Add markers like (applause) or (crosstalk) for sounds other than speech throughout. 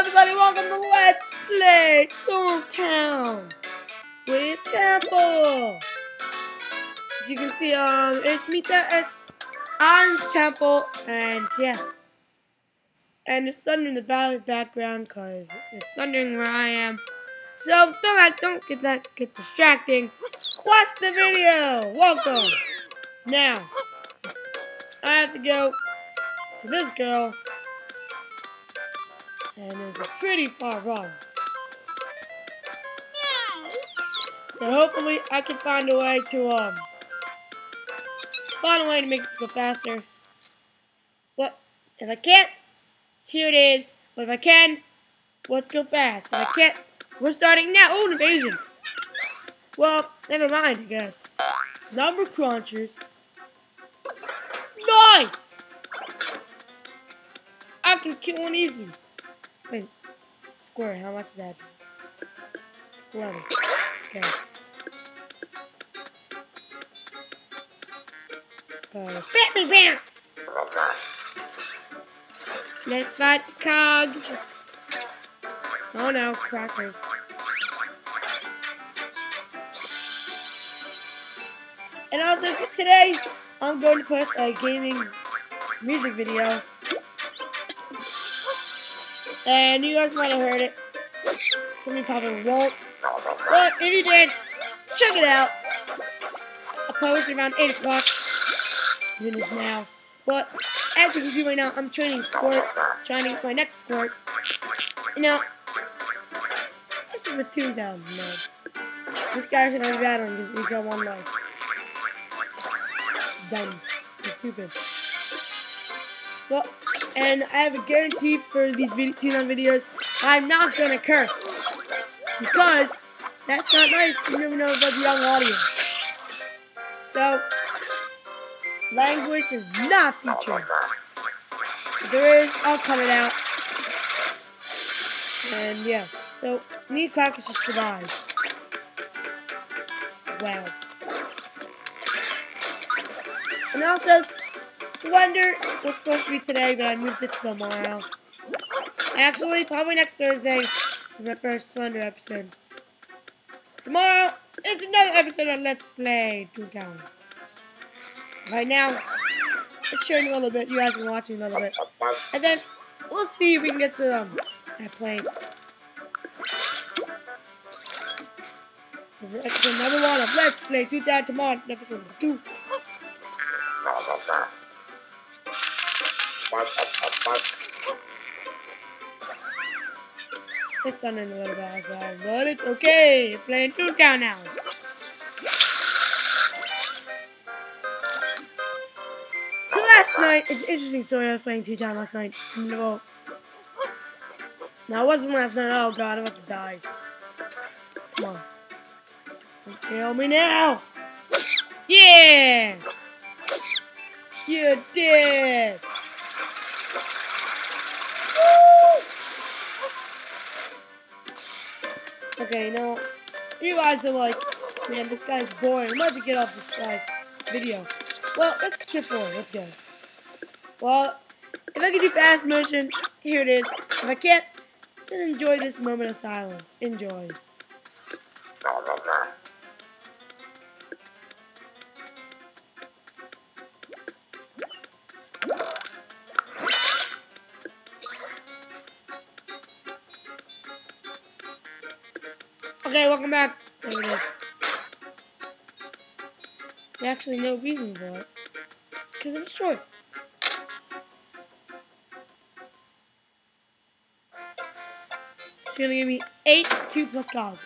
everybody, welcome to Let's Play Toontown with Temple. As you can see, um, it's me, it's I'm Temple, and yeah. And it's thunder in the background because it's thundering where I am. So don't don't get that get distracting. Watch the video. Welcome. Now, I have to go to this girl and it's a pretty far run. So hopefully I can find a way to um find a way to make this go faster. But if I can't, here it is. But if I can, let's go fast. If I can't, we're starting now. Oh, an invasion. Well, never mind, I guess. Number crunchers. Nice! I can kill one easily. Wait, square, how much is that? 11. Okay. Go. Fatty Pants! Let's fight the cogs. Oh no, crackers. And also today, I'm going to post a gaming music video and you guys might have heard it. Some of probably won't. But if you did, check it out. I'll post around 8 o'clock. It is now. But as you can see right now, I'm training Squirt. Trying to get my next Squirt. You know, this is a Toontown mode. This guy's gonna be battling because he's got one life. Dumb. He's stupid. Well, and I have a guarantee for these video videos, I'm not gonna curse. Because that's not nice. You never know about the young audience. So, language is not featured. If there is, I'll cut it out. And yeah, so me Crackers just survived. Wow. And also, Slender was supposed to be today, but I moved it to tomorrow. Actually, probably next Thursday for my first Slender episode. Tomorrow, it's another episode of Let's Play Toontown. Right now, it's showing a little bit. You guys are watching a little bit. And then, we'll see if we can get to um, that place. This is episode number one of Let's Play Toontown tomorrow, episode two. It's thundering a little bit outside, but it's okay. It's playing Toontown now. So last night, it's an interesting story. I was playing two Toontown last night. No. No, it wasn't last night. Oh god, I'm about to die. Come on. Don't me now. Yeah! You did! Okay, now, you guys are like, man, this guy's boring. I'm about to get off this guy's video. Well, let's skip forward. Let's go. Well, if I can do fast motion, here it is. If I can't, just enjoy this moment of silence. Enjoy. Okay, welcome back. There it is. There's actually no reason for it. Because I'm short. It's gonna give me 8 2 plus cogs.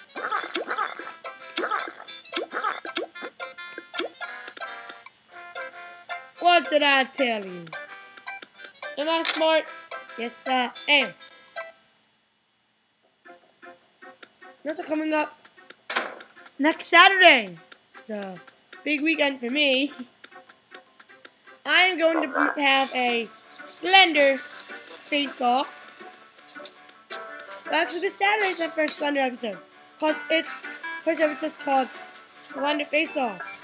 What did I tell you? Am I smart? Yes, I am. That's coming up next Saturday. A big weekend for me. (laughs) I'm going to have a Slender face-off. Actually, this Saturday is my first Slender episode. Because it's, first episode's called Slender Face-Off.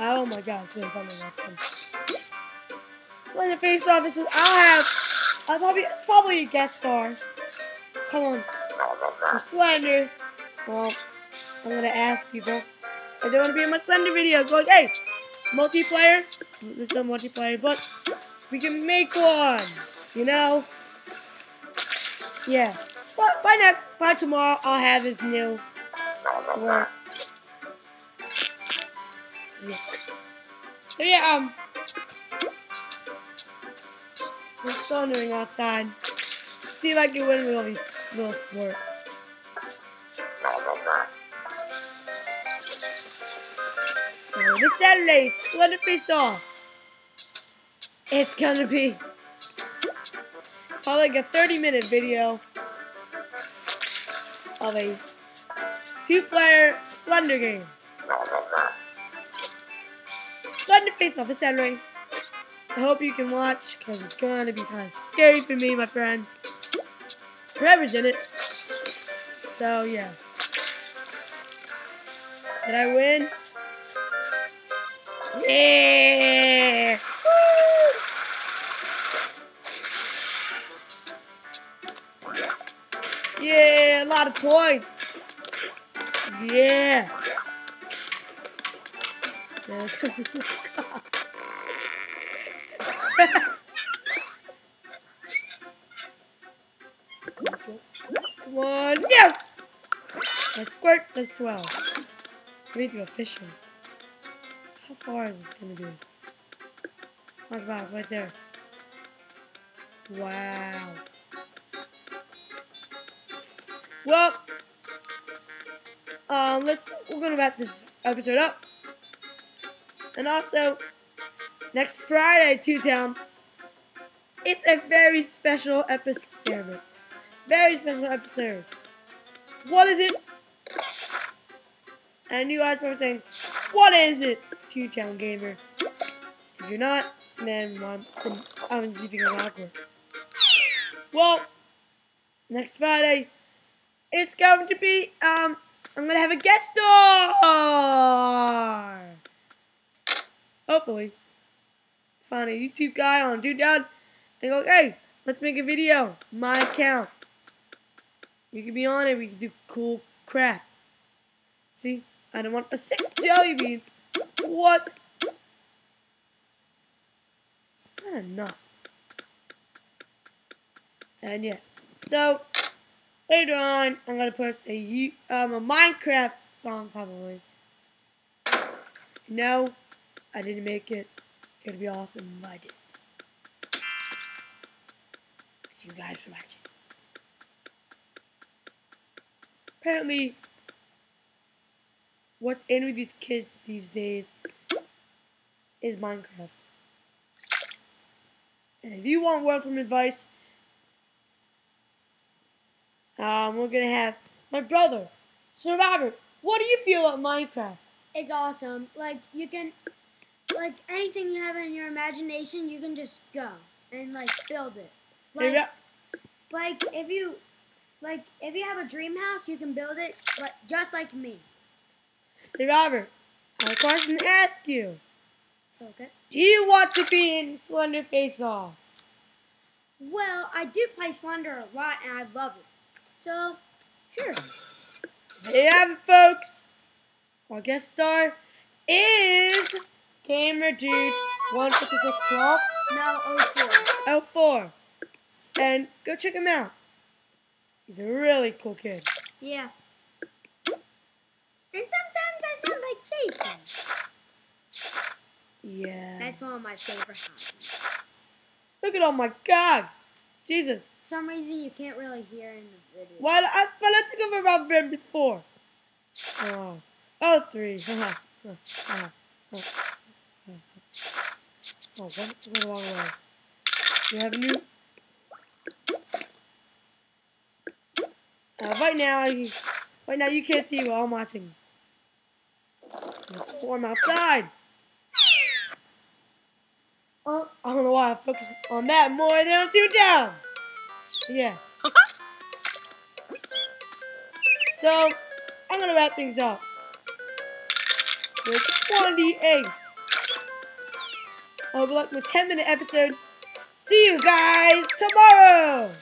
Oh my god, it's really fun. Slender Face-Off is, I'll have I'll probably, it's probably a guest star. Come on. For Slender. Well, I'm gonna ask people don't want to be in my Slender video. Go, like, hey, multiplayer. There's no multiplayer, but we can make one. You know? Yeah. By, by next, by tomorrow, I'll have this new sport. Yeah. So yeah, um, we're thundering outside. See if I can win with all these little sports. So this Saturday, Slender Face Off. It's gonna be probably like a 30 minute video of a two player Slender game. Slender Face Off this Saturday. I hope you can watch because it's gonna be kind of scary for me, my friend. Whoever's in it. So yeah. Did I win? Yeah! Yeah, a lot of points. Yeah. (laughs) Come (laughs) on, yes! I squirt the swell. I need to go fishing. How far is this gonna be? Oh wow, right there. Wow. Well, um, let's we're gonna wrap this episode up. And also, next Friday, Toontown, it's a very special episode. Very special episode. What is it? And you guys probably saying, what is it, Toontown Gamer? If you're not, then I'm, I'm leaving it awkward. Well, next Friday, it's going to be, um, I'm going to have a guest star. Hopefully. It's find a YouTube guy on Dude Dad and go, hey, let's make a video. My account. You can be on it. We can do cool crap. See? I don't want a six jelly beans. What? It's not enough. And yeah. So, later on, I'm going to post a, um, a Minecraft song, probably. No, I didn't make it. It'd be awesome if I did. You guys for watching. Apparently, what's in with these kids these days is Minecraft. And if you want word from advice, um, we're gonna have my brother, Sir Robert. What do you feel about Minecraft? It's awesome. Like you can, like anything you have in your imagination, you can just go and like build it. Like, like if you, like if you have a dream house, you can build it, like just like me. hey, Robert, I have a question to ask you. Okay. Do you want to be in Slender Face Off? Well, I do play Slender a lot, and I love it. So, sure. There you have it, folks. Our guest star is Gamer Dude 15612 No, oh four. 04. And go check him out. He's a really cool kid. Yeah. And sometimes I sound like Jason. Yeah. That's one of my favorite hobbies. Look at all my gods. Jesus. For some reason you can't really hear in the video. Well, I, let's go for Robert Band before. Oh. Oh, three. Haha. (laughs) Haha. Oh, what? Went the wrong way. You have a new. Uh, right now, I, right now you can't see while I'm watching. A storm outside. Oh, I don't know why I focus on that more than on two down. Yeah. So, I'm gonna wrap things up with 28. I'll be like my 10 minute episode. See you guys tomorrow.